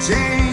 change.